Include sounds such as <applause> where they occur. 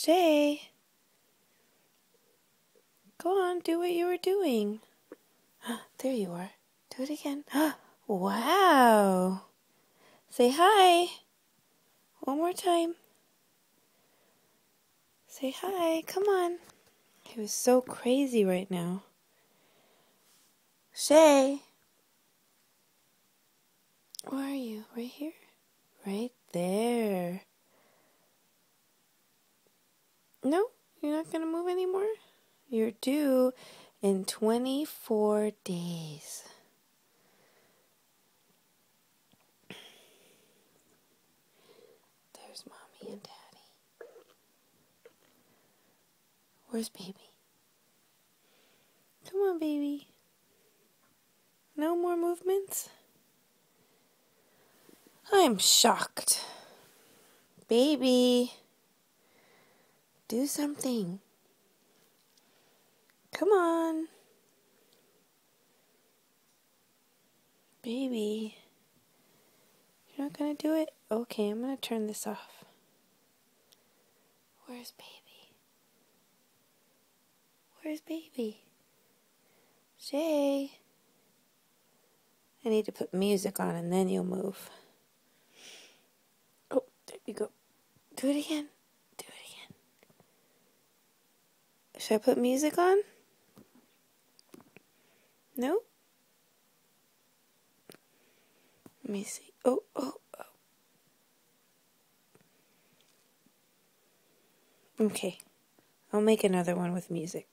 Shae. Go on, do what you were doing. <gasps> There you are. Do it again. <gasps> Wow. Say hi. One more time. Say hi. Come on. He was so crazy right now. Shae. Where are you? Right here? Right there. No, you're not going to move anymore? You're due in 24 days. There's mommy and daddy. Where's baby? Come on, baby. No more movements? I'm shocked. Baby, do something. Come on. Baby. You're not gonna do it? Okay, I'm gonna turn this off. Where's baby? Where's baby? Jay. I need to put music on and then you'll move. Oh, there you go. Do it again. Do it again. Should I put music on? No? Let me see. Oh, oh, oh. Okay. I'll make another one with music.